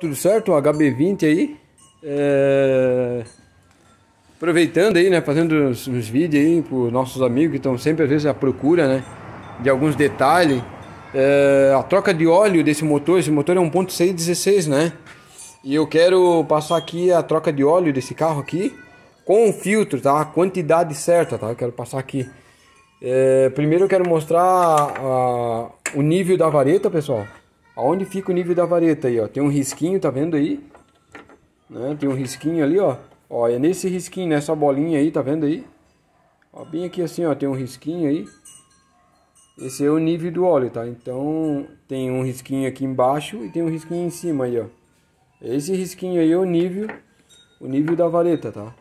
Tudo certo? Um HB20 aí. É... Aproveitando aí, né? Fazendo uns, uns vídeos aí para os nossos amigos que estão sempre às vezes à procura, né? De alguns detalhes. É... A troca de óleo desse motor, esse motor é 1.616, né? E eu quero passar aqui a troca de óleo desse carro aqui com o filtro, tá? A quantidade certa, tá? Eu quero passar aqui. É... Primeiro eu quero mostrar a... o nível da vareta, pessoal. Aonde fica o nível da vareta aí, ó? Tem um risquinho, tá vendo aí? Né? Tem um risquinho ali, ó. Ó, é nesse risquinho, nessa bolinha aí, tá vendo aí? Ó, bem aqui assim, ó, tem um risquinho aí. Esse é o nível do óleo, tá? Então, tem um risquinho aqui embaixo e tem um risquinho em cima aí, ó. Esse risquinho aí é o nível, o nível da vareta, tá?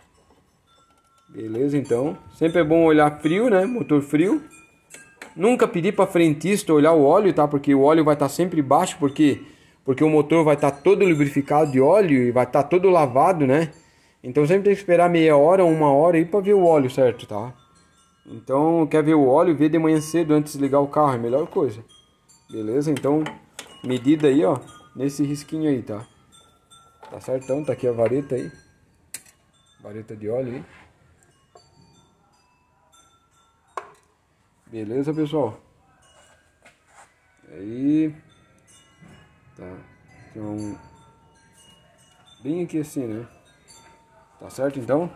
Beleza, então. Sempre é bom olhar frio, né? Motor frio. Nunca pedi para frentista olhar o óleo, tá? Porque o óleo vai estar tá sempre baixo, porque porque o motor vai estar tá todo lubrificado de óleo e vai estar tá todo lavado, né? Então sempre tem que esperar meia hora, uma hora aí para ver o óleo certo, tá? Então quer ver o óleo, vê de manhã cedo antes de ligar o carro, é a melhor coisa. Beleza? Então medida aí, ó, nesse risquinho aí, tá? Tá certão, tá aqui a vareta aí. Vareta de óleo aí. Beleza, pessoal? Aí. Tá. Então. Bem aqui assim, né? Tá certo então?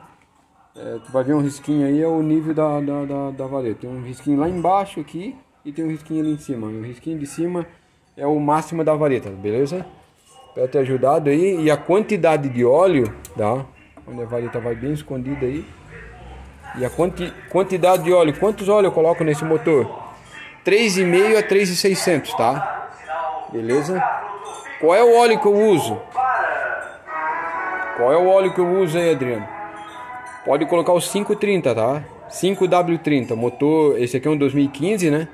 É, tu vai ver um risquinho aí, é o nível da, da, da, da vareta. Tem um risquinho lá embaixo aqui e tem um risquinho ali em cima. O risquinho de cima é o máximo da vareta, beleza? Espero ter ajudado aí. E a quantidade de óleo, tá? Onde a vareta vai bem escondida aí. E a quanti, quantidade de óleo, quantos óleos eu coloco nesse motor? 3,5 a 3,600, tá? Beleza? Qual é o óleo que eu uso? Qual é o óleo que eu uso aí, Adriano? Pode colocar o 530, tá? 5W30, motor, esse aqui é um 2015, né?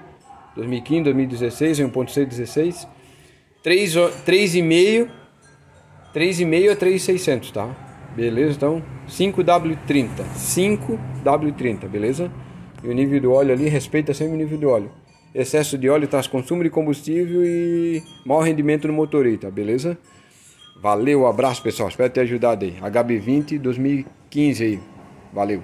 2015, 2016, 1.616. 3,5 3,5 a 3,600, tá? Beleza? Então, 5W30. 5W30, beleza? E o nível do óleo ali respeita sempre o nível do óleo. Excesso de óleo traz consumo de combustível e mau rendimento no motor aí, tá? Beleza? Valeu, abraço pessoal. Espero ter ajudado aí. HB20 2015 aí. Valeu.